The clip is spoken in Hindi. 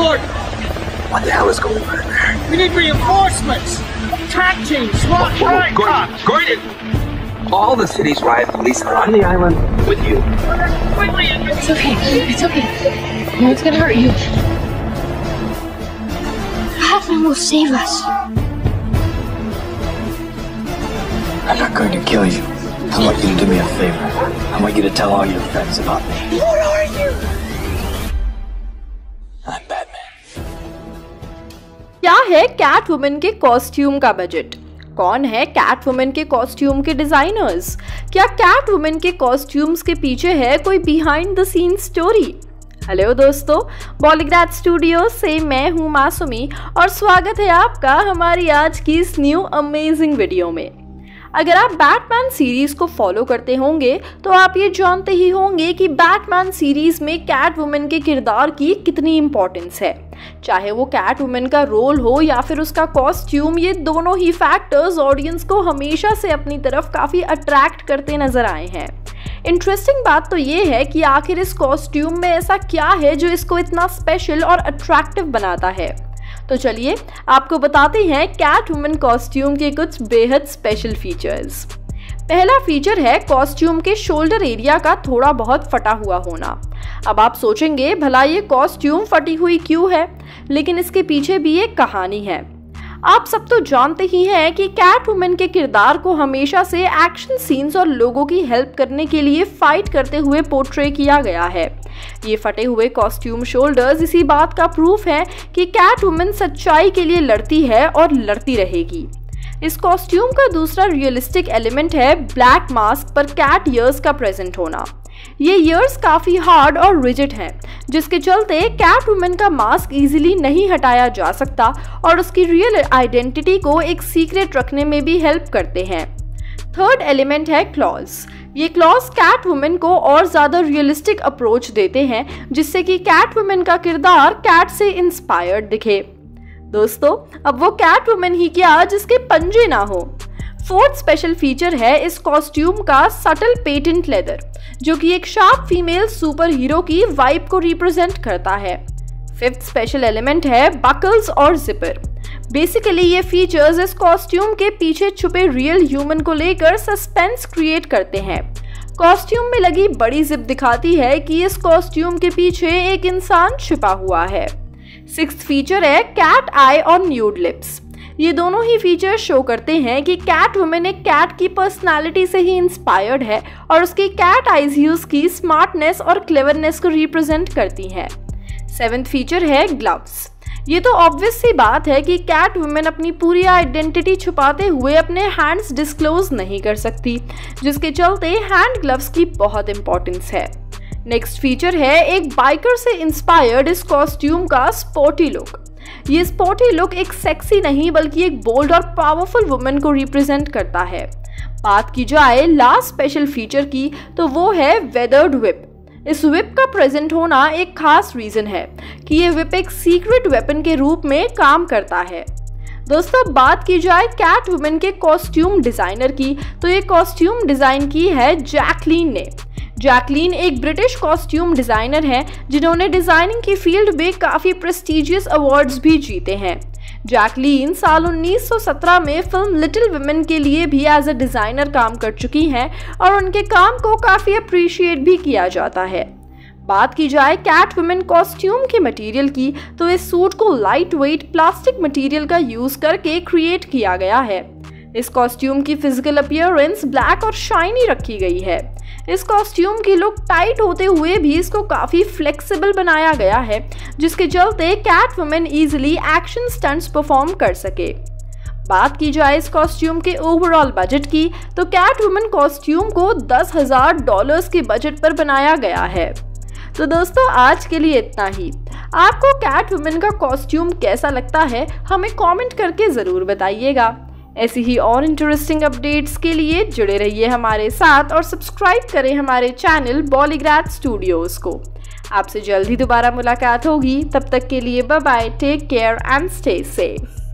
Gordon. What the hell is going on in there? We need reinforcements. Track team, SWAT, Whoa, crime Gordon, cops. Gordon! All the city's riot police are on the island with you. It's okay. It's okay. No one's gonna hurt you. Batman will save us. I'm not going to kill you. I want you to do me a favor. I want you to tell all your friends about me. What are you? क्या है कैट वुमेन के कॉस्ट्यूम का बजट कौन है कैट वुमेन के कॉस्ट्यूम के डिजाइनर्स क्या कैट वुमेन के कॉस्ट्यूम्स के पीछे है कोई behind the scene story hello दोस्तों बॉलीग्राज स्टूडियो से मैं हूँ मासूमी और स्वागत है आपका हमारी आज की इस न्यू अमेजिंग वीडियो में। अगर आप बैटमैन सीरीज़ को फॉलो करते होंगे तो आप ये जानते ही होंगे कि बैटमैन सीरीज़ में कैट वुमेन के किरदार की कितनी इंपॉर्टेंस है। चाहे वो कैट वुमेन का रोल हो या फिर उसका कॉस्ट्यूम ये दोनों ही फैक्टर्स ऑडियंस को हमेशा से अपनी तरफ़ काफ़ी अट्रैक्ट करते नज़र आए हैं। इंटरेस्टिंग बात तो ये है कि आखिर इस कॉस्ट्यूम में ऐसा क्या है जो इसको इतना स्पेशल और अट्रैक्टिव बनाता है? तो चलिए, आपको बताते हैं कैट वुमेन कॉस्ट्यूम के कुछ बेहद स्पेशल फीचर्स पहला फीचर है कॉस्ट्यूम के शोल्डर एरिया का थोड़ा बहुत फटा हुआ होना। अब आप सोचेंगे, भला ये कॉस्ट्यूम फटी हुई क्यों है? लेकिन इसके पीछे भी एक कहानी है। आप सब तो जानते ही हैं कि कैट वुमेन के किरदार को हमेशा से एक्शन सीन्स और लोगों की हेल्प करने के लिए फाइट करते हुए पोर्ट्रे किया गया है। ये फटे हुए कॉस्ट्यूम शोल्डर्स इसी बात का प्रूफ है कि कैट वुमेन सच्चाई के लिए लड़ती है और लड़ती रहेगी। इस कॉस्ट्यूम का दूसरा रियलिस्टिक एलिमेंट है ब्लैक मास्क पर कैट ईयर्स का प्रेजेंट होना। ये ईयर्स काफ़ी हार्ड और रिजिड हैं, जिसके चलते कैट वुमेन का मास्क इजीली नहीं हटाया जा सकता और उसकी रियल आइडेंटिटी को एक सीक्रेट रखने में भी हेल्प करते हैं। थर्ड एलिमेंट है क्लॉज ये क्लॉज कैट वुमेन को और ज़्यादा रियलिस्टिक अप्रोच देते हैं, जिससे कि कैट वुमेन का किरदार कैट से इंस्पायर्ड दिखे। दोस्तों, अब वो कैट वुमेन ही क्या जिसके पंजे ना हो? फोर्थ स्पेशल फीचर है इस कॉस्ट्यूम का सटल पेटेंट लेदर जो कि एक शार्प फीमेल सुपर हीरो की वाइब को रिप्रेजेंट करता है। फिफ्थ स्पेशल एलिमेंट है बकल्स और जिपर बेसिकली ये फीचर्स इस कॉस्ट्यूम के पीछे छुपे रियल ह्यूमन को लेकर सस्पेंस क्रिएट करते हैं। कॉस्ट्यूम में लगी बड़ी जिप दिखाती है कि इस कॉस्ट्यूम के पीछे एक इंसान छिपा हुआ है। सिक्स फीचर है कैट आई और न्यूड लिप्स ये दोनों ही फीचर शो करते हैं कि कैट वुमेन एक कैट की पर्सनालिटी से ही इंस्पायर्ड है और उसकी कैट आईज ही उसकी स्मार्टनेस और क्लेवरनेस को रिप्रेजेंट करती हैं। सेवेंथ फीचर है ग्लव्स ये तो ऑब्वियस सी बात है कि कैट वुमेन अपनी पूरी आइडेंटिटी छुपाते हुए अपने हैंड्स डिस्क्लोज नहीं कर सकती, जिसके चलते हैंड ग्लव्स की बहुत इंपॉर्टेंस है। नेक्स्ट फीचर है, एक बाइकर से इंस्पायर्ड इस कॉस्ट्यूम का स्पोर्टी लुक ये स्पोर्टी लुक एक सेक्सी नहीं, बल्कि एक बोल्ड और पावरफुल वुमेन को रिप्रेजेंट करता है। बात की जाए लास्ट स्पेशल फीचर की तो वो है वेदर्ड विप इस विप का प्रेजेंट होना एक खास रीजन है कि ये विप एक सीक्रेट वेपन के रूप में काम करता है। दोस्तों, बात की जाए कैट वुमेन के कॉस्ट्यूम डिज़ाइनर की तो ये कॉस्ट्यूम डिज़ाइन की है जैकलीन ने। जैकलीन एक ब्रिटिश कॉस्ट्यूम डिज़ाइनर है, जिन्होंने डिज़ाइनिंग की फ़ील्ड में काफ़ी प्रेस्टिजियस अवार्ड्स भी जीते हैं। जैकलीन साल 1917 में फ़िल्म लिटिल वुमेन के लिए भी एज अ डिज़ाइनर काम कर चुकी हैं और उनके काम को काफ़ी अप्रिशिएट भी किया जाता है। बात की जाए कैट वुमेन कॉस्ट्यूम के मटेरियल की तो इस सूट को लाइट वेट प्लास्टिक मटेरियल का यूज़ करके क्रिएट किया गया है। इस कॉस्ट्यूम की फ़िज़िकल अपियरेंस ब्लैक और शाइनी रखी गई है। इस कॉस्ट्यूम की लुक टाइट होते हुए भी इसको काफ़ी फ्लेक्सिबल बनाया गया है, जिसके चलते Catwoman easily action stunts perform कर सके। बात की जाए इस कॉस्ट्यूम के ओवरऑल बजट की तो कैट वुमेन कॉस्ट्यूम को दस हज़ार डॉलर्स के बजट पर बनाया गया है। तो दोस्तों, आज के लिए इतना ही। आपको कैट वुमेन का कॉस्ट्यूम कैसा लगता है, हमें कमेंट करके ज़रूर बताइएगा। ऐसी ही और इंटरेस्टिंग अपडेट्स के लिए जुड़े रहिए हमारे साथ और सब्सक्राइब करें हमारे चैनल बॉलीग्राड स्टूडियोज को। आपसे जल्द ही दोबारा मुलाकात होगी। तब तक के लिए bye bye take care and stay safe